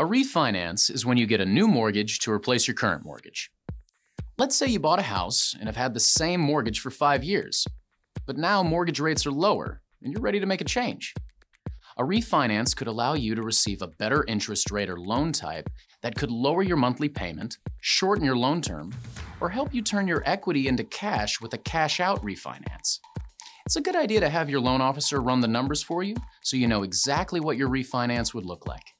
A refinance is when you get a new mortgage to replace your current mortgage. Let's say you bought a house and have had the same mortgage for five years, but now mortgage rates are lower and you're ready to make a change. A refinance could allow you to receive a better interest rate or loan type that could lower your monthly payment, shorten your loan term, or help you turn your equity into cash with a cash out refinance. It's a good idea to have your loan officer run the numbers for you so you know exactly what your refinance would look like.